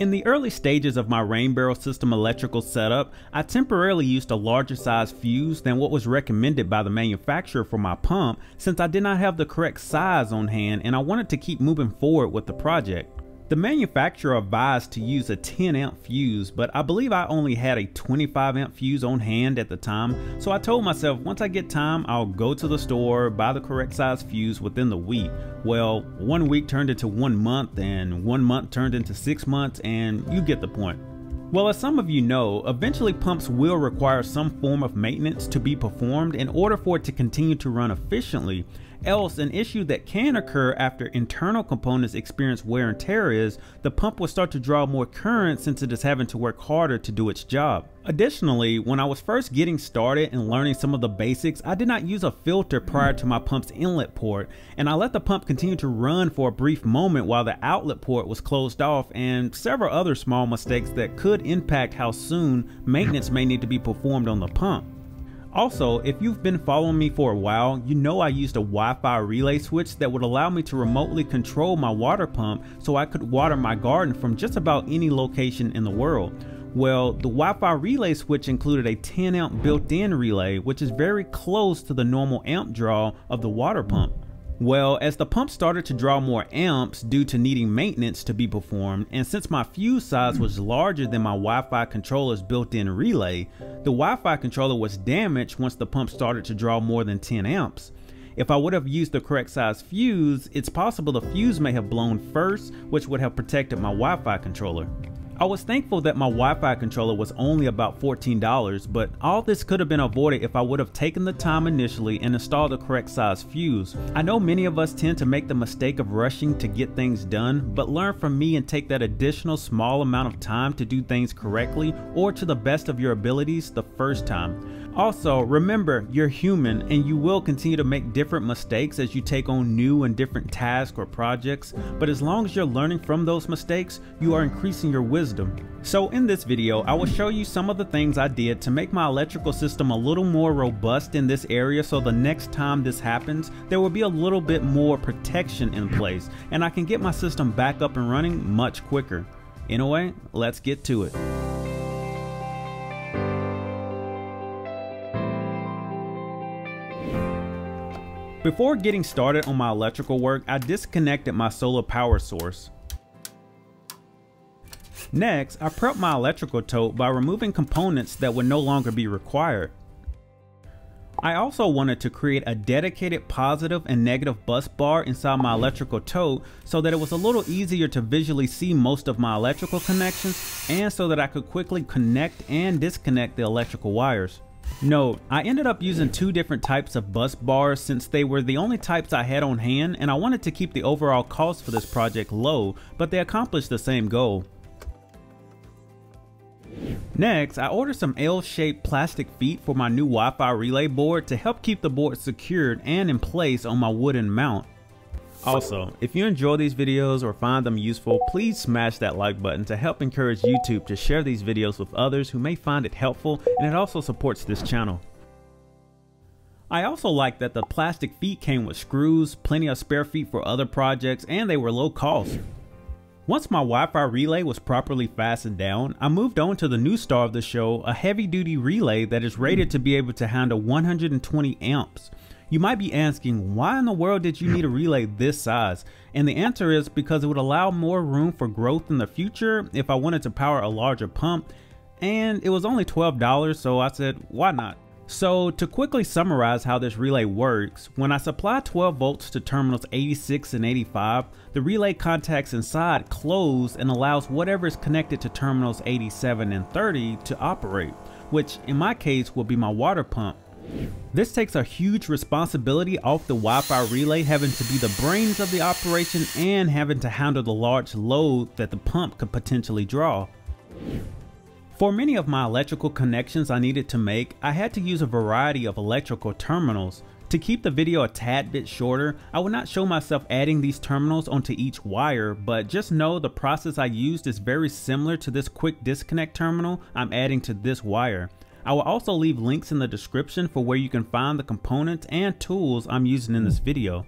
In the early stages of my rain barrel system electrical setup, I temporarily used a larger size fuse than what was recommended by the manufacturer for my pump since I did not have the correct size on hand and I wanted to keep moving forward with the project. The manufacturer advised to use a 10 amp fuse, but I believe I only had a 25 amp fuse on hand at the time, so I told myself once I get time, I'll go to the store, buy the correct size fuse within the week. Well, one week turned into one month, and one month turned into six months, and you get the point. Well, as some of you know, eventually pumps will require some form of maintenance to be performed in order for it to continue to run efficiently, Else, an issue that can occur after internal components experience wear and tear is the pump will start to draw more current since it is having to work harder to do its job. Additionally, when I was first getting started and learning some of the basics, I did not use a filter prior to my pump's inlet port, and I let the pump continue to run for a brief moment while the outlet port was closed off and several other small mistakes that could impact how soon maintenance may need to be performed on the pump. Also, if you've been following me for a while, you know I used a Wi-Fi relay switch that would allow me to remotely control my water pump so I could water my garden from just about any location in the world. Well, the Wi-Fi relay switch included a 10 amp built-in relay, which is very close to the normal amp draw of the water pump. Well, as the pump started to draw more amps due to needing maintenance to be performed, and since my fuse size was larger than my Wi-Fi controller's built-in relay, the Wi-Fi controller was damaged once the pump started to draw more than 10 amps. If I would have used the correct size fuse, it's possible the fuse may have blown first, which would have protected my Wi-Fi controller. I was thankful that my Wi-Fi controller was only about $14, but all this could have been avoided if I would have taken the time initially and installed the correct size fuse. I know many of us tend to make the mistake of rushing to get things done, but learn from me and take that additional small amount of time to do things correctly or to the best of your abilities the first time. Also, remember you're human and you will continue to make different mistakes as you take on new and different tasks or projects, but as long as you're learning from those mistakes, you are increasing your wisdom. So in this video, I will show you some of the things I did to make my electrical system a little more robust in this area so the next time this happens, there will be a little bit more protection in place and I can get my system back up and running much quicker. Anyway, let's get to it. Before getting started on my electrical work, I disconnected my solar power source. Next, I prepped my electrical tote by removing components that would no longer be required. I also wanted to create a dedicated positive and negative bus bar inside my electrical tote so that it was a little easier to visually see most of my electrical connections and so that I could quickly connect and disconnect the electrical wires. Note, I ended up using two different types of bus bars since they were the only types I had on hand and I wanted to keep the overall cost for this project low, but they accomplished the same goal. Next, I ordered some L-shaped plastic feet for my new Wi-Fi relay board to help keep the board secured and in place on my wooden mount. Also, if you enjoy these videos or find them useful, please smash that like button to help encourage YouTube to share these videos with others who may find it helpful and it also supports this channel. I also like that the plastic feet came with screws, plenty of spare feet for other projects, and they were low cost. Once my Wi-Fi relay was properly fastened down, I moved on to the new star of the show, a heavy duty relay that is rated to be able to handle 120 amps. You might be asking, why in the world did you need a relay this size? And the answer is because it would allow more room for growth in the future if I wanted to power a larger pump. And it was only $12, so I said, why not? So to quickly summarize how this relay works, when I supply 12 volts to terminals 86 and 85, the relay contacts inside close and allows whatever is connected to terminals 87 and 30 to operate, which in my case will be my water pump. This takes a huge responsibility off the Wi-Fi relay having to be the brains of the operation and having to handle the large load that the pump could potentially draw. For many of my electrical connections I needed to make, I had to use a variety of electrical terminals. To keep the video a tad bit shorter, I will not show myself adding these terminals onto each wire, but just know the process I used is very similar to this quick disconnect terminal I'm adding to this wire. I will also leave links in the description for where you can find the components and tools I'm using in this video.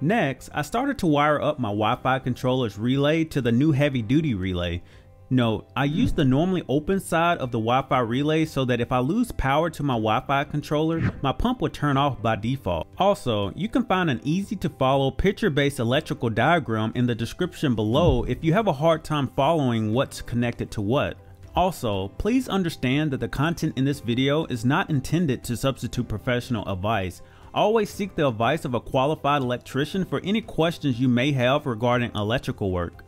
Next, I started to wire up my Wi-Fi controller's relay to the new heavy duty relay. Note, I use the normally open side of the Wi-Fi relay so that if I lose power to my Wi-Fi controller, my pump would turn off by default. Also, you can find an easy to follow picture-based electrical diagram in the description below if you have a hard time following what's connected to what. Also, please understand that the content in this video is not intended to substitute professional advice. Always seek the advice of a qualified electrician for any questions you may have regarding electrical work.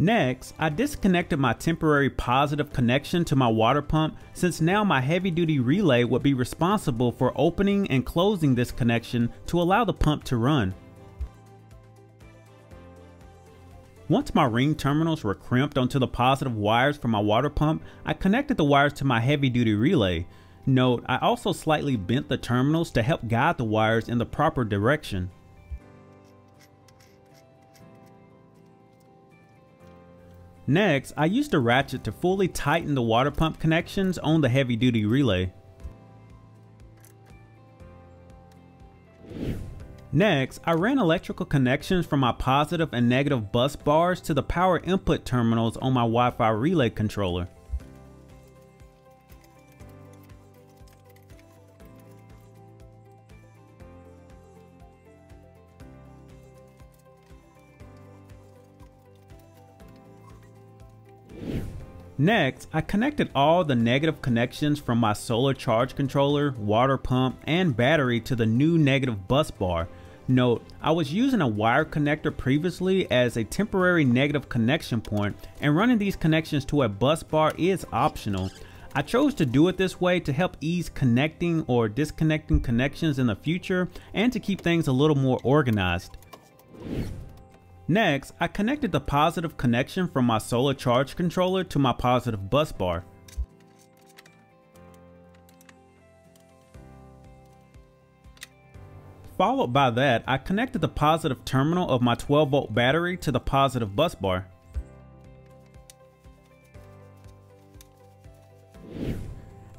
Next, I disconnected my temporary positive connection to my water pump since now my heavy duty relay would be responsible for opening and closing this connection to allow the pump to run. Once my ring terminals were crimped onto the positive wires for my water pump, I connected the wires to my heavy duty relay. Note, I also slightly bent the terminals to help guide the wires in the proper direction. Next, I used a ratchet to fully tighten the water pump connections on the heavy duty relay. Next, I ran electrical connections from my positive and negative bus bars to the power input terminals on my Wi-Fi relay controller. Next, I connected all the negative connections from my solar charge controller, water pump, and battery to the new negative bus bar. Note, I was using a wire connector previously as a temporary negative connection point and running these connections to a bus bar is optional. I chose to do it this way to help ease connecting or disconnecting connections in the future and to keep things a little more organized. Next, I connected the positive connection from my solar charge controller to my positive bus bar. Followed by that, I connected the positive terminal of my 12 volt battery to the positive bus bar.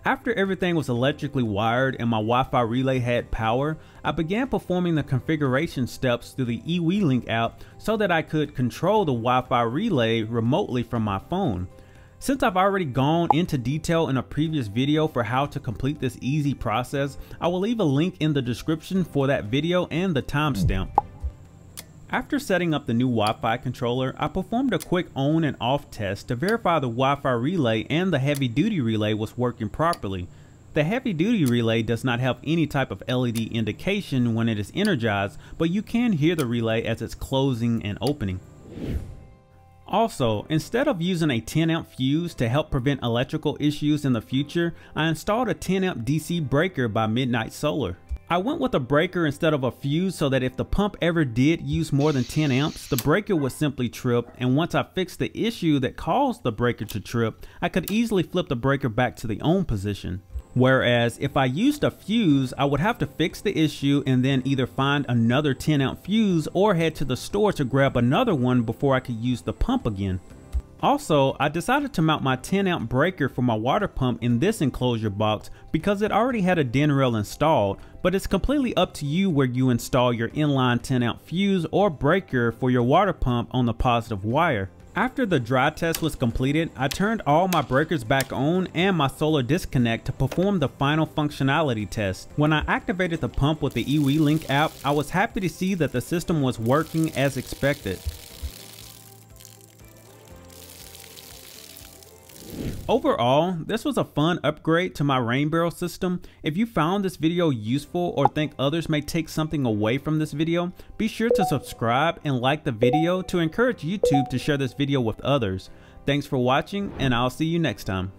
After everything was electrically wired and my Wi-Fi relay had power, I began performing the configuration steps through the eWeLink app so that I could control the Wi-Fi relay remotely from my phone. Since I've already gone into detail in a previous video for how to complete this easy process, I will leave a link in the description for that video and the timestamp. After setting up the new Wi-Fi controller, I performed a quick on and off test to verify the Wi-Fi relay and the heavy duty relay was working properly. The heavy duty relay does not have any type of LED indication when it is energized, but you can hear the relay as it's closing and opening. Also, instead of using a 10 amp fuse to help prevent electrical issues in the future, I installed a 10 amp DC breaker by Midnight Solar. I went with a breaker instead of a fuse so that if the pump ever did use more than 10 amps, the breaker would simply trip and once I fixed the issue that caused the breaker to trip, I could easily flip the breaker back to the on position. Whereas if I used a fuse, I would have to fix the issue and then either find another 10 amp fuse or head to the store to grab another one before I could use the pump again. Also, I decided to mount my 10 amp breaker for my water pump in this enclosure box because it already had a DIN rail installed, but it's completely up to you where you install your inline 10 amp fuse or breaker for your water pump on the positive wire. After the dry test was completed, I turned all my breakers back on and my solar disconnect to perform the final functionality test. When I activated the pump with the eWeLink app, I was happy to see that the system was working as expected. Overall, this was a fun upgrade to my rain barrel system. If you found this video useful or think others may take something away from this video, be sure to subscribe and like the video to encourage YouTube to share this video with others. Thanks for watching and I'll see you next time.